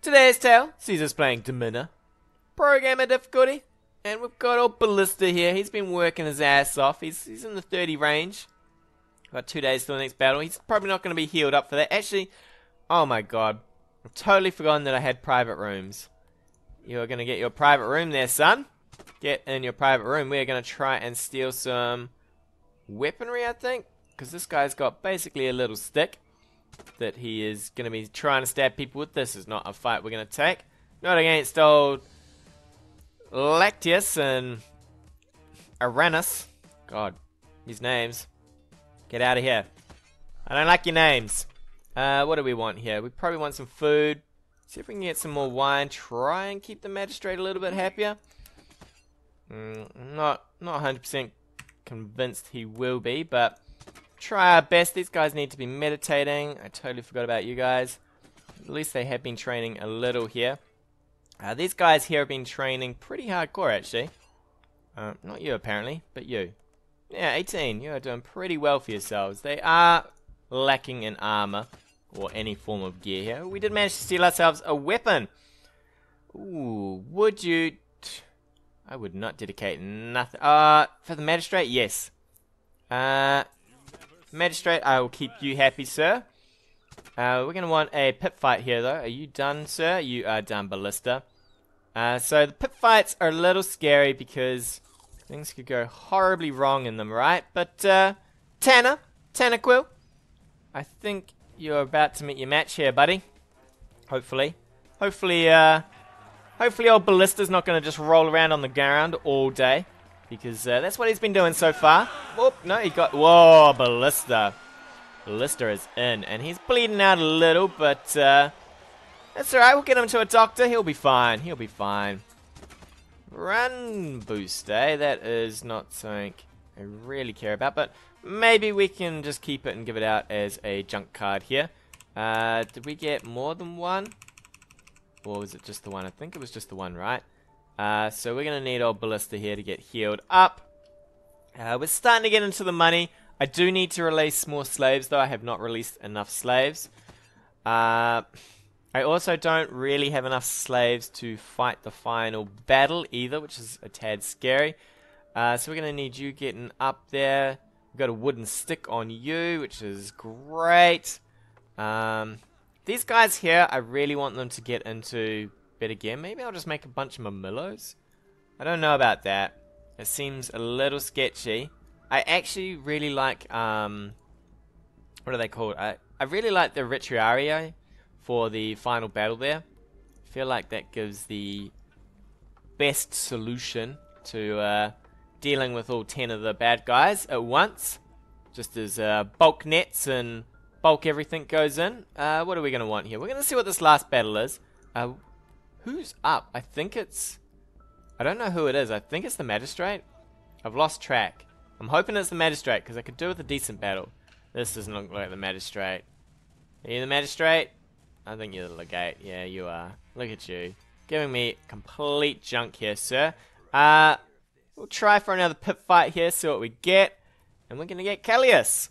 Today's tale sees us playing Domina. Pro Gamer difficulty. And we've got old Ballista here. He's been working his ass off. He's, he's in the 30 range. Got two days till the next battle. He's probably not going to be healed up for that. Actually, oh my god. I've totally forgotten that I had private rooms. You're going to get your private room there, son. Get in your private room. We're going to try and steal some weaponry, I think. Because this guy's got basically a little stick that he is going to be trying to stab people with. This is not a fight we're going to take. Not against old Lactius and Aranus. God, these names. Get out of here. I don't like your names. Uh, what do we want here? We probably want some food. See if we can get some more wine. Try and keep the magistrate a little bit happier. Mm, not not 100% convinced he will be, but try our best. These guys need to be meditating. I totally forgot about you guys. At least they have been training a little here. Uh, these guys here have been training pretty hardcore, actually. Uh, not you, apparently, but you. Yeah, 18. You are doing pretty well for yourselves. They are lacking in armor or any form of gear here. We did manage to steal ourselves a weapon. Ooh, would you... I would not dedicate nothing. Uh, for the magistrate, yes. Uh, magistrate, I will keep you happy, sir. Uh, we're going to want a pit fight here, though. Are you done, sir? You are done, Ballista. Uh, so the pit fights are a little scary because things could go horribly wrong in them, right? But, uh, Tanner, Tanner Quill, I think you're about to meet your match here, buddy. Hopefully. Hopefully, uh, hopefully old Ballista's not going to just roll around on the ground all day. Because uh, that's what he's been doing so far. Whoop, no, he got... Whoa, Ballista. Ballista is in, and he's bleeding out a little, but uh, that's alright. We'll get him to a doctor. He'll be fine. He'll be fine. Run boost, eh? That is not something I really care about, but maybe we can just keep it and give it out as a junk card here. Uh, did we get more than one? Or was it just the one? I think it was just the one, right? Uh, so we're going to need old Ballista here to get healed up. Uh, we're starting to get into the money. I do need to release more slaves, though. I have not released enough slaves. Uh, I also don't really have enough slaves to fight the final battle either, which is a tad scary. Uh, so we're going to need you getting up there. We've got a wooden stick on you, which is great. Um, these guys here, I really want them to get into better gear. Maybe I'll just make a bunch of Mamillos. I don't know about that. It seems a little sketchy. I actually really like, um, what are they called? I, I really like the Rituarii for the final battle there. I feel like that gives the best solution to uh, dealing with all 10 of the bad guys at once. Just as uh, bulk nets and bulk everything goes in. Uh, what are we going to want here? We're going to see what this last battle is. Uh, who's up? I think it's... I don't know who it is. I think it's the Magistrate. I've lost track. I'm hoping it's the Magistrate, because I could do with a decent battle. This doesn't look like the Magistrate. Are you the Magistrate? I think you're the Legate. Yeah, you are. Look at you. Giving me complete junk here, sir. Uh, we'll try for another pit fight here, see what we get. And we're going to get Callius.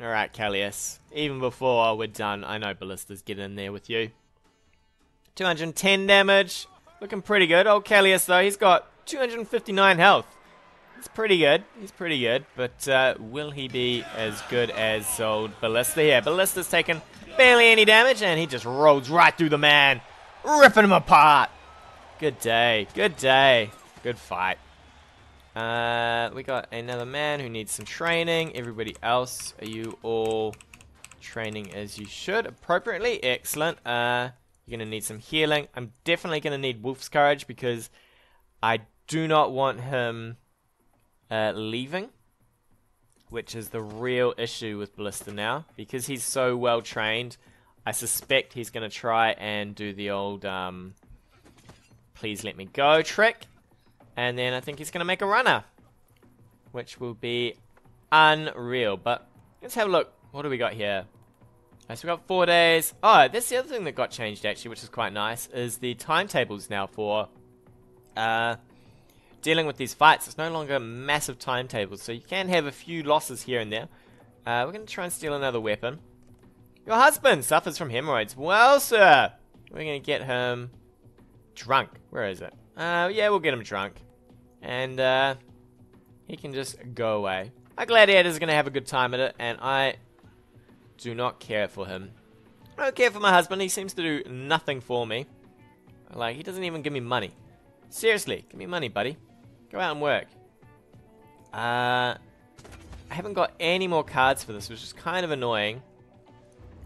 Alright, Callius. Even before we're done, I know Ballista's getting in there with you. 210 damage. Looking pretty good. Old Callius, though, he's got 259 health. He's pretty good. He's pretty good. But uh, will he be as good as old Ballista? Yeah, Ballista's taken barely any damage, and he just rolls right through the man, ripping him apart. Good day. Good day. Good fight. Uh, we got another man who needs some training. Everybody else, are you all training as you should appropriately? Excellent. Uh, you're going to need some healing. I'm definitely going to need Wolf's Courage because I do not want him uh, leaving, which is the real issue with Ballista now. Because he's so well trained, I suspect he's going to try and do the old um, please let me go trick. And then I think he's going to make a runner, which will be unreal. But let's have a look. What do we got here? So we got four days. Oh, that's the other thing that got changed actually, which is quite nice, is the timetables now for uh, dealing with these fights. It's no longer massive timetables, so you can have a few losses here and there. Uh, we're going to try and steal another weapon. Your husband suffers from hemorrhoids. Well, sir, We're gonna get him drunk. Where is it? Uh, yeah, we'll get him drunk. And, uh, he can just go away. Our gladiator's gonna have a good time at it, and I do not care for him. I don't care for my husband, he seems to do nothing for me. Like, he doesn't even give me money. Seriously, give me money, buddy. Go out and work. Uh, I haven't got any more cards for this, which is kind of annoying.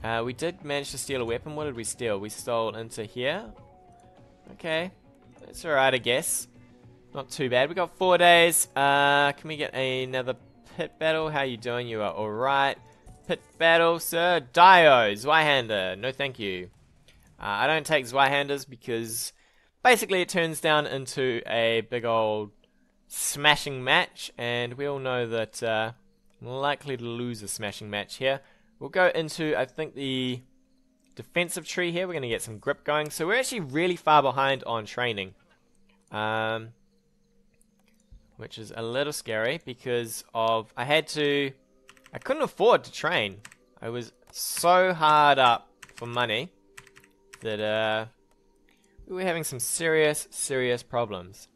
Uh, we did manage to steal a weapon. What did we steal? We stole into here. Okay. That's alright, I guess. Not too bad. We got four days. Uh, can we get another pit battle? How you doing? You are alright. Pit battle, sir. Dio, Zweihander. No thank you. Uh, I don't take Zweihanders because basically it turns down into a big old smashing match, and we all know that uh, likely to lose a smashing match here. We'll go into, I think, the defensive tree here. We're going to get some grip going. So we're actually really far behind on training. Um, which is a little scary because of I had to I couldn't afford to train. I was so hard up for money that uh, we were having some serious, serious problems.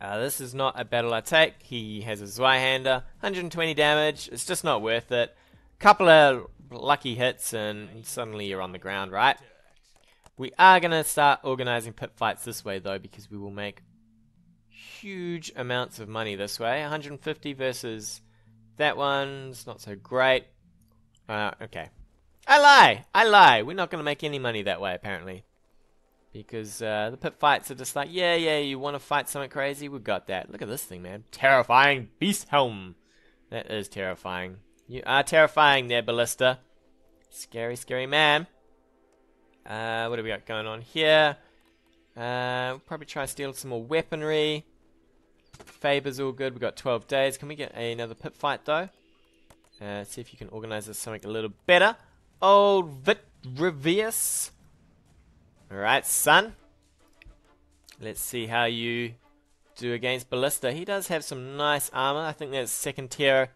Uh, this is not a battle I take. He has a Zweihander, 120 damage. It's just not worth it. Couple of lucky hits and suddenly you're on the ground, right? We are going to start organizing pit fights this way though because we will make huge amounts of money this way. 150 versus that one's not so great. Uh, okay. I lie! I lie! We're not going to make any money that way, apparently. Because uh, the pit fights are just like, yeah, yeah, you want to fight something crazy? We've got that. Look at this thing, man. Terrifying Beast Helm. That is terrifying. You are terrifying there, Ballista. Scary, scary man. Uh, what do we got going on here? Uh, we'll probably try to steal some more weaponry. Faber's all good. We've got 12 days. Can we get another pit fight, though? Uh, see if you can organize this something a little better. Old Vitruvius. Alright, son. Let's see how you do against Ballista. He does have some nice armor. I think that's second tier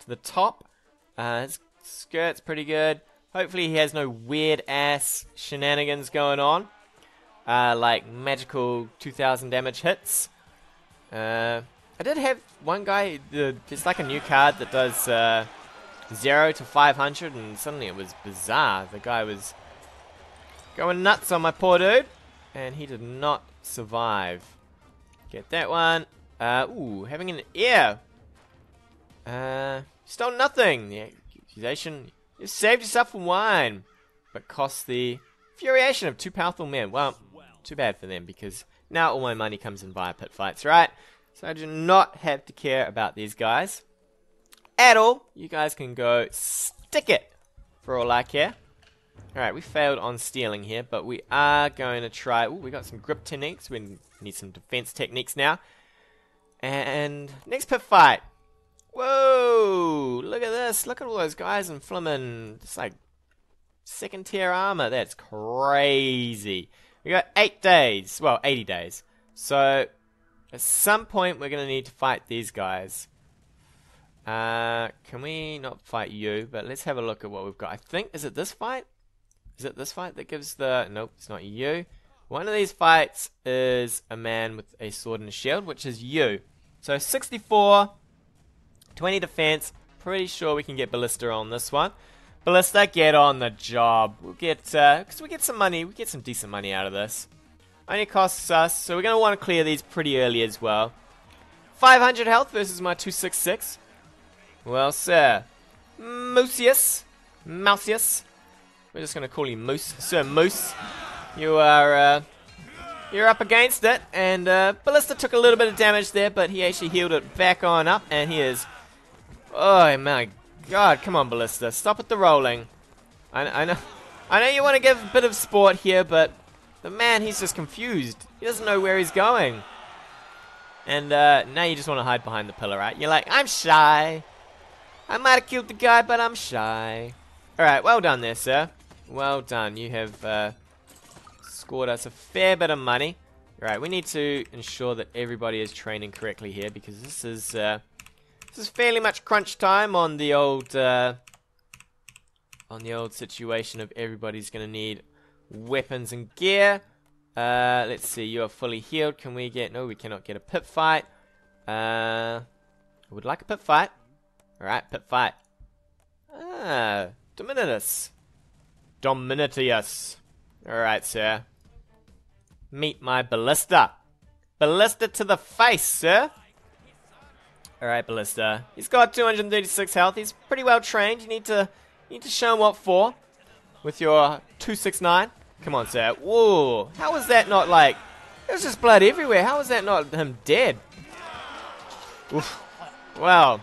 to the top. Uh, his skirt's pretty good. Hopefully he has no weird ass shenanigans going on. Uh, like magical 2000 damage hits. Uh, I did have one guy, uh, there's like a new card that does uh, 0 to 500 and suddenly it was bizarre. The guy was going nuts on my poor dude and he did not survive. Get that one. Uh, ooh, having an ear. Uh, stole nothing. The accusation you saved yourself from wine, but cost the furiation of two powerful men. Well, too bad for them, because now all my money comes in via pit fights, right? So I do not have to care about these guys at all. You guys can go stick it for all I care. Alright, we failed on stealing here, but we are going to try... Ooh, we got some grip techniques. We need some defense techniques now. And next pit fight. Whoa! Look at this. Look at all those guys in Flimin. It's like second tier armor. That's crazy. We got eight days. Well, 80 days. So, at some point, we're going to need to fight these guys. Uh, can we not fight you? But let's have a look at what we've got. I think, is it this fight? Is it this fight that gives the... Nope, it's not you. One of these fights is a man with a sword and a shield, which is you. So 64, 20 defense. Pretty sure we can get Ballista on this one. Ballista, get on the job. We'll get, uh, cause we get some money, we get some decent money out of this. Only costs us, so we're going to want to clear these pretty early as well. 500 health versus my 266. Well, sir. Moosius. Mousius. We're just going to call you Moose. Sir Moose. You are, uh, you're up against it. And, uh, Ballista took a little bit of damage there, but he actually healed it back on up. And he is, oh my god, come on, Ballista. Stop with the rolling. I, I know I know you want to give a bit of sport here, but the man, he's just confused. He doesn't know where he's going. And uh, now you just want to hide behind the pillar, right? You're like, I'm shy. I might have killed the guy, but I'm shy. Alright, well done there, sir. Well done. You have uh, scored us a fair bit of money. Alright, we need to ensure that everybody is training correctly here because this is uh, this is fairly much crunch time on the old uh, on the old situation of everybody's going to need weapons and gear. Uh, let's see, you are fully healed. Can we get... No, we cannot get a pit fight. Uh, I would like a pit fight. Alright, pit fight. Ah, Dominatus. Dominitius. Alright, sir. Meet my ballista. Ballista to the face, sir. Alright, Ballista. He's got 236 health. He's pretty well trained. You need to you need to show him what for. With your 269. Come on, sir. Whoa. How was that not like... There's just blood everywhere. How was that not him dead? Oof. Wow.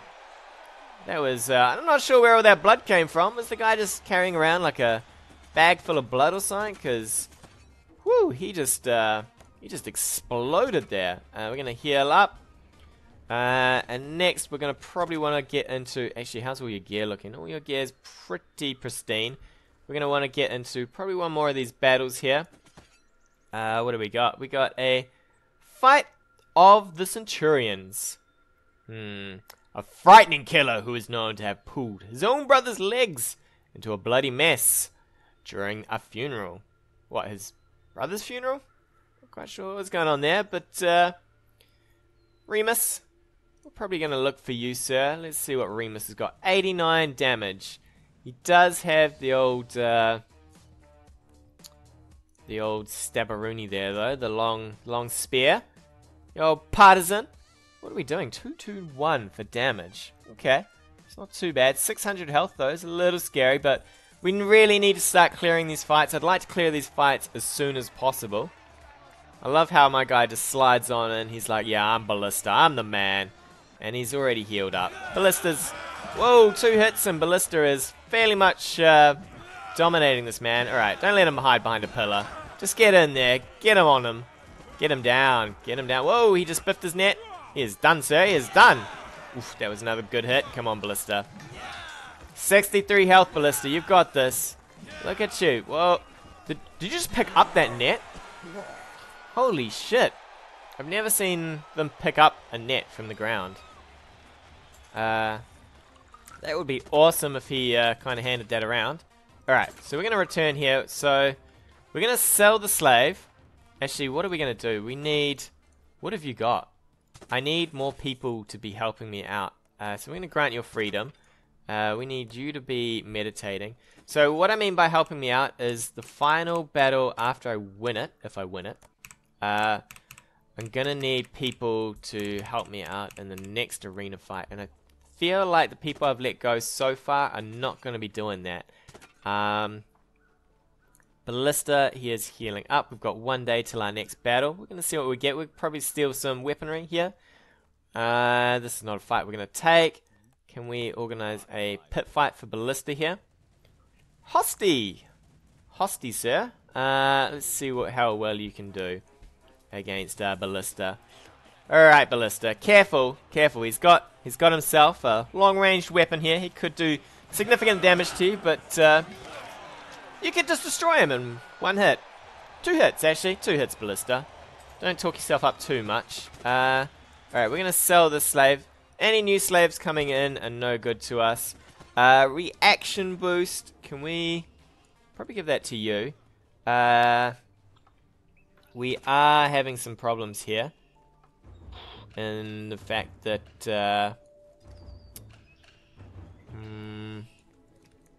That was... Uh, I'm not sure where all that blood came from. Was the guy just carrying around like a bag full of blood or something? Because... Whoo, he just... Uh, he just exploded there. Uh, we're going to heal up. Uh, and next, we're going to probably want to get into... Actually, how's all your gear looking? All your gear is pretty pristine. We're going to want to get into probably one more of these battles here. Uh, what do we got? We got a fight of the Centurions. Hmm. A frightening killer who is known to have pulled his own brother's legs into a bloody mess during a funeral. What, his brother's funeral? Not quite sure what's going on there, but, uh, Remus, we're probably going to look for you, sir. Let's see what Remus has got. 89 damage. He does have the old, uh, the old Stabberoonie there, though. The long, long spear. The old partisan. What are we doing? 221 for damage. Okay. It's not too bad. 600 health, though. It's a little scary, but we really need to start clearing these fights. I'd like to clear these fights as soon as possible. I love how my guy just slides on and he's like, yeah, I'm Ballista. I'm the man. And he's already healed up. Ballista's... Whoa, two hits and Ballista is fairly much uh, dominating this man. Alright, don't let him hide behind a pillar. Just get in there. Get him on him. Get him down. Get him down. Whoa, he just biffed his net. He is done, sir. He is done. Oof, that was another good hit. Come on, Ballista. 63 health, Ballista. You've got this. Look at you. Whoa. Did, did you just pick up that net? Holy shit. I've never seen them pick up a net from the ground. Uh, that would be awesome if he uh, kind of handed that around. Alright, so we're going to return here. So, we're going to sell the slave. Actually, what are we going to do? We need... What have you got? I need more people to be helping me out. Uh, so we're going to grant your freedom. Uh, we need you to be meditating. So what I mean by helping me out is the final battle after I win it, if I win it. Uh, I'm gonna need people to help me out in the next arena fight, and I feel like the people I've let go so far are not gonna be doing that. Um, Ballista, he is healing up. We've got one day till our next battle. We're gonna see what we get. We'll probably steal some weaponry here. Uh, this is not a fight we're gonna take. Can we organize a pit fight for Ballista here? Hosty! Hosty, sir. Uh, let's see what how well you can do against uh, Ballista. Alright, Ballista. Careful, careful. He's got he's got himself a long-range weapon here. He could do significant damage to you, but uh, you could just destroy him in one hit. Two hits, actually. Two hits, Ballista. Don't talk yourself up too much. Uh, Alright, we're going to sell this slave. Any new slaves coming in are no good to us. Uh, reaction boost. Can we... Probably give that to you. Uh, we are having some problems here. In the fact that, uh, mm,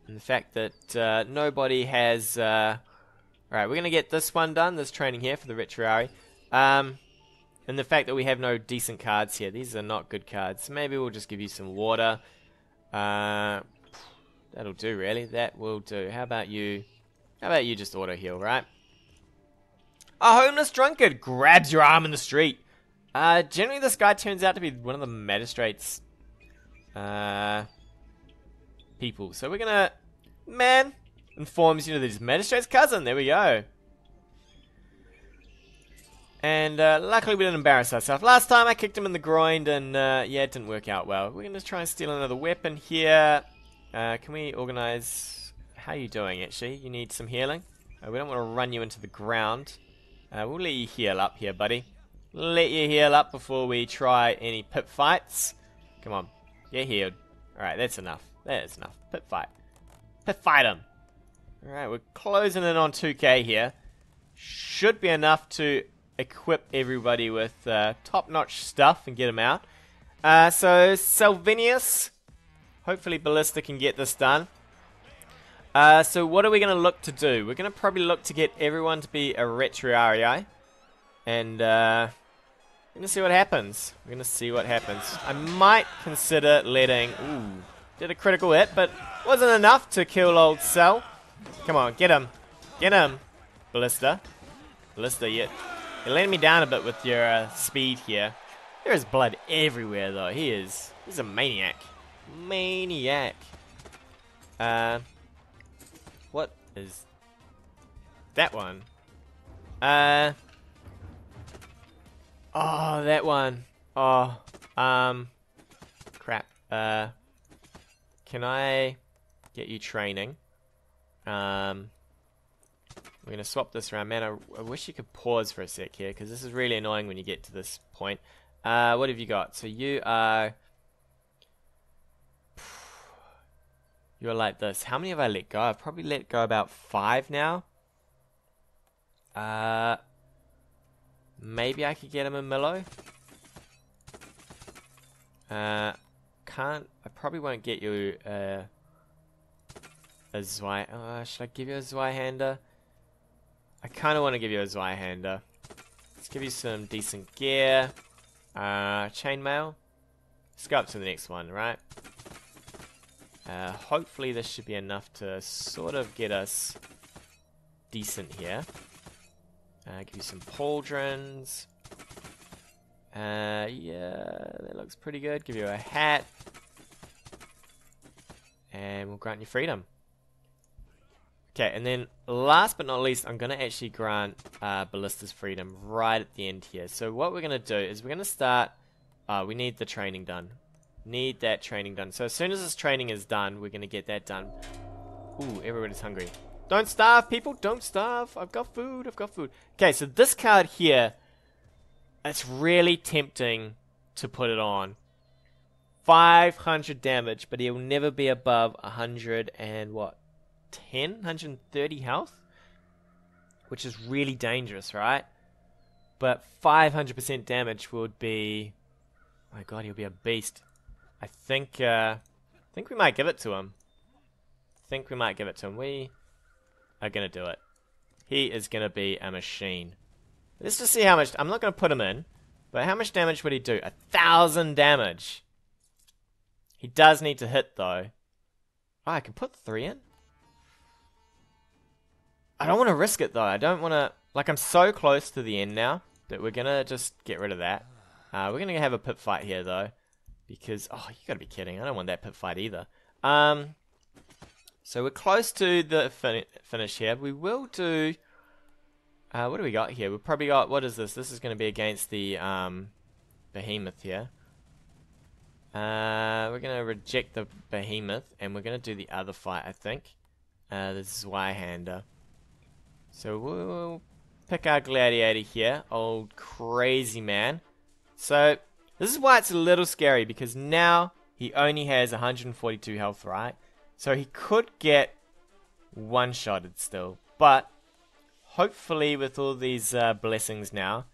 in the fact that uh, nobody has. Uh, Alright, we're going to get this one done, this training here for the Retriari. Um, and the fact that we have no decent cards here. These are not good cards. Maybe we'll just give you some water. Uh, that'll do, really. That will do. How about you? How about you just auto heal, right? A homeless drunkard grabs your arm in the street. Uh, generally, this guy turns out to be one of the magistrate's uh, people. So we're gonna. Man informs you that he's magistrate's cousin. There we go. And uh, luckily, we didn't embarrass ourselves. Last time, I kicked him in the groin, and uh, yeah, it didn't work out well. We're gonna try and steal another weapon here. Uh, can we organize? How are you doing? Actually, you need some healing. Uh, we don't want to run you into the ground. Uh, we'll let you heal up here, buddy. Let you heal up before we try any pit fights. Come on. Get healed. Alright, that's enough. That is enough. Pit fight. Pit fight him. Alright, we're closing in on 2k here. Should be enough to equip everybody with uh, top-notch stuff and get them out. Uh, so, Salvinius, hopefully Ballista can get this done. Uh, so what are we going to look to do? We're going to probably look to get everyone to be a Retriarii. And uh, we're to see what happens. We're to see what happens. I might consider letting... Ooh, did a critical hit, but wasn't enough to kill old Cell. Come on, get him. Get him. Ballista. Ballista, you, you're letting me down a bit with your uh, speed here. There is blood everywhere, though. He is... He's a maniac. Maniac. Uh... What is that one? Uh. Oh, that one. Oh, um, crap. Uh, can I get you training? Um, we're gonna swap this around. Man, I, I wish you could pause for a sec here because this is really annoying when you get to this point. Uh, what have you got? So you are You're like this. How many have I let go? I've probably let go about five now. Uh, maybe I could get him a Milo. Uh, can't. I probably won't get you uh, a Zwei. Uh, should I give you a Zweihander? I kind of want to give you a Zweihander. Let's give you some decent gear. Uh, chainmail. Let's go up to the next one, right? Uh, hopefully this should be enough to sort of get us decent here. Uh, give you some pauldrons. Uh, yeah, that looks pretty good. Give you a hat. And we'll grant you freedom. Okay, and then last but not least, I'm going to actually grant uh, Ballista's freedom right at the end here. So what we're going to do is we're going to start... Uh, we need the training done. Need that training done. So as soon as this training is done, we're going to get that done. Ooh, everybody's hungry. Don't starve, people. Don't starve. I've got food. I've got food. Okay, so this card here, it's really tempting to put it on. 500 damage, but he'll never be above 100 and what? 10? 130 health? Which is really dangerous, right? But 500% damage would be... Oh my god, he'll be a beast. I think, uh, I think we might give it to him. I think we might give it to him. We are going to do it. He is going to be a machine. Let's just see how much... I'm not going to put him in. But how much damage would he do? A thousand damage. He does need to hit, though. Oh, I can put three in? I don't want to risk it, though. I don't want to... Like, I'm so close to the end now that we're going to just get rid of that. Uh, we're going to have a pit fight here, though. Because, oh, you gotta be kidding. I don't want that pit fight either. Um, so we're close to the fin finish here. We will do... Uh, what do we got here? We've probably got... What is this? This is going to be against the um, Behemoth here. Uh, we're going to reject the Behemoth, and we're going to do the other fight, I think. Uh, the Zweihander. So we'll pick our gladiator here. Old crazy man. So, this is why it's a little scary because now he only has 142 health, right? So he could get one-shotted still. But hopefully with all these uh, blessings now,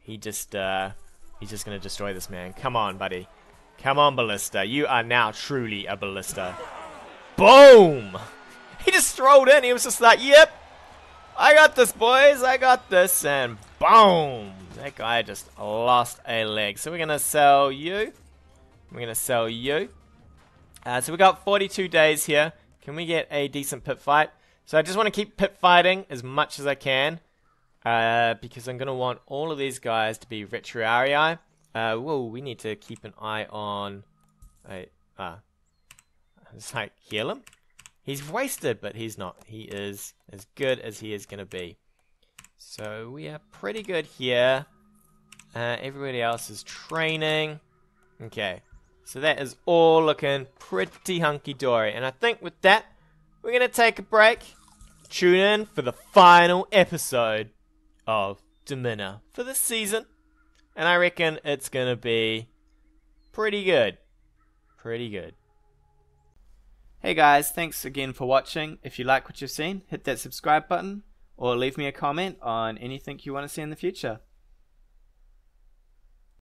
he just uh, he's just to destroy this man. Come on, buddy. Come on, Ballista. You are now truly a Ballista. Boom! He just strolled in. He was just like, yep, I got this, boys. I got this. And boom! That guy just lost a leg. So we're going to sell you. We're going to sell you. Uh, so we got 42 days here. Can we get a decent pit fight? So I just want to keep pit fighting as much as I can. Uh, because I'm going to want all of these guys to be Retriarii. Uh, whoa, we need to keep an eye on... Wait, ah. It's like, heal him? He's wasted, but he's not. He is as good as he is going to be. So we are pretty good here. Uh, everybody else is training. Okay. So that is all looking pretty hunky-dory. And I think with that, we're going to take a break. Tune in for the final episode of Domina for the season. And I reckon it's going to be pretty good. Pretty good. Hey guys, thanks again for watching. If you like what you've seen, hit that subscribe button or leave me a comment on anything you want to see in the future.